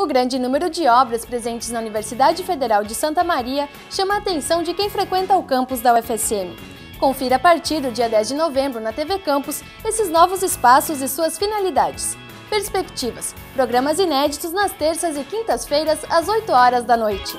O grande número de obras presentes na Universidade Federal de Santa Maria chama a atenção de quem frequenta o campus da UFSM. Confira a partir do dia 10 de novembro na TV Campus esses novos espaços e suas finalidades. Perspectivas, programas inéditos nas terças e quintas-feiras às 8 horas da noite.